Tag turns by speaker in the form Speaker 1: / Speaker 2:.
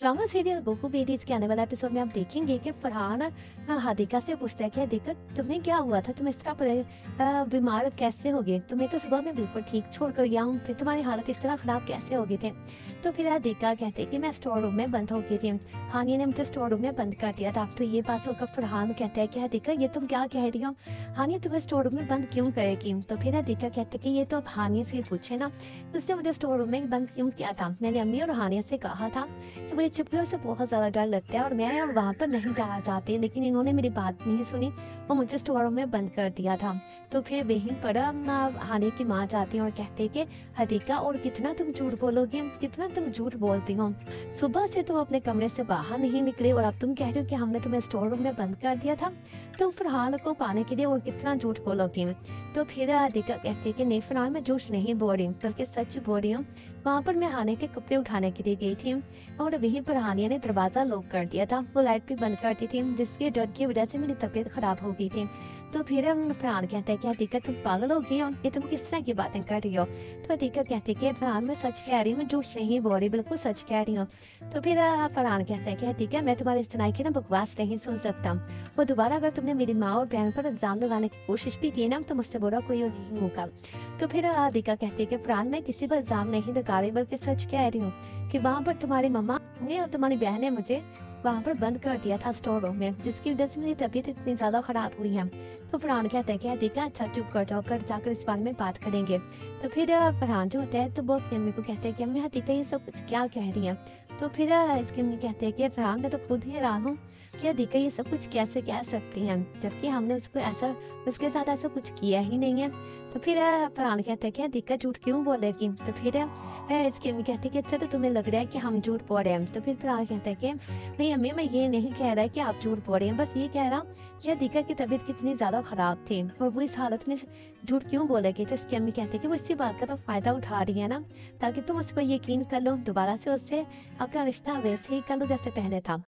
Speaker 1: Drama serial Goku बेडीज के आने वाला एपिसोड में आप देखेंगे कि फरहान हादिका से पूछता है कि, हादिका, तुम्हें क्या हुआ था? तुम इस तरह बीमार कैसे हो गए? तुम्हें तो सुबह में बिल्कुल ठीक छोड़ कर गया हूँ, फिर तुम्हारी हालत इस तरह खराब कैसे हो गए थे? तो फिर हादिका कहते कि, मैं स्टोर रूम में बंद हो गई थी। हानिया ने मुझे स्टोर रूम में बंद कर दिया था। तो ये बात सुनकर फरहान कहता है कि, हादिका, ये तुम क्या कह रही हो? हानिया तुम्हें स्टोर रूम में बंद क्यों करेगी? तो फिर हादिका कहते कि, ये तो अब हानिया से पूछे ना। उसने मुझे स्टोर रूम में बंद क्यों किया था? मैंने अम्मी और हानिया से कहा था कि मुझे चिपलियों से बहुत ज़्यादा डर लगता है और मैं वहाँ पर नहीं जाना चाहती, लेकिन इन्होंने मेरी बात नहीं सुनी और मुझे स्टोर में बंद कर दिया था। तो फिर वहीं पर हानि की माँ जाती है और कहते कि, हदीका, और कितना तुम झूठ बोलोगी? कितना तुम झूठ बोलती हो? सुबह से तुम अपने कमरे से बाहर नहीं निकले और अब तुम कह रहे हो कि हमने तुम्हें स्टोर रूम में बंद कर दिया था। तुम फरहान को पाने के लिए और कितना झूठ बोलोगी? तो फिर हदीका कहते कि, नहीं फरहान मैं झूठ नहीं बोल रही बल्कि सच बोल रही हूँ। वहाँ पर मैं हानि के कपड़े उठाने के लिए गई थी और वहीं पर हानिया ने दरवाज़ा लॉक कर दिया था। वो लाइट भी बंद कर दी थी, जिसके डर की वजह से मेरी तबीयत खराब हो गई थी। तो फिर फरहान कहते हैं कि अतिका तुम पागल हो गई हो? ये तुम किस तरह की बातें कर रही हो? तो अतिका कहते कि, फरहान, मैं सच कह रही हूँ झूठ नहीं बोल रही बिल्कुल सच कह रही हूँ। तो फिर फरहान कहता है कि अतिका मैं तुम्हारी इस तरह की ना बकवास नहीं सुन सकता। वो दोबारा अगर तुमने मेरी माँ और बहन पर इल्ज़ाम लगाने की कोशिश भी की ना तो मुझसे बुरा कोई नहीं होगा। तो फिर अदिका कहती है कि, फरहान, मैं किसी पर इल्ज़ाम नहीं लगा रही बल्कि सच कह रही हूँ कि वहाँ पर तुम्हारी मम्मा ने और तुम्हारी बहन ने मुझे वहाँ पर बंद कर दिया था स्टोर रूम में, जिसकी वजह से मेरी तबीयत इतनी ज़्यादा ख़राब हुई है। तो फरहान कहते हैं कि देखा अच्छा चुप कर जाओ कर जाकर इस बारे में बात करेंगे। तो फिर फरहान जो होता है तो वो अपनी अम्मी को कहते हैं कि अम्मी हतीका ये सब कुछ क्या कह रही है? तो फिर इसकी अम्मी कहते हैं कि, फरहान, मैं तो खुद ही हैरान हूँ क्या दिक्कत ये सब कुछ कैसे कह सकती हैं? जबकि हमने उसको ऐसा, उसके साथ ऐसा कुछ किया ही नहीं है। तो फिर फरहान कहते हैं कि दिक्कत झूठ क्यों बोलेगी तो फिर इसकी अम्मी कहती है कि अच्छा तो तुम्हें लग रहा है कि हम झूठ बोल रहे हैं। तो फिर फरहान कहता है कि, नहीं अम्मी, मैं ये नहीं कह रहा है कि आप झूठ बोल रहे हैं। बस ये कह रहा हूँ कि दिक्कत की तबीयत कितनी ज़्यादा ख़राब थी और वो इस हालत में झूठ क्यों बोलेगी तो इसकी अम्मी कहते हैं कि, वो इसी बात का तो फ़ायदा उठा रही है ना, ताकि तुम उस पर यकीन कर लो, दोबारा से उससे अपना रिश्ता वैसे ही कर लो जैसे पहले था।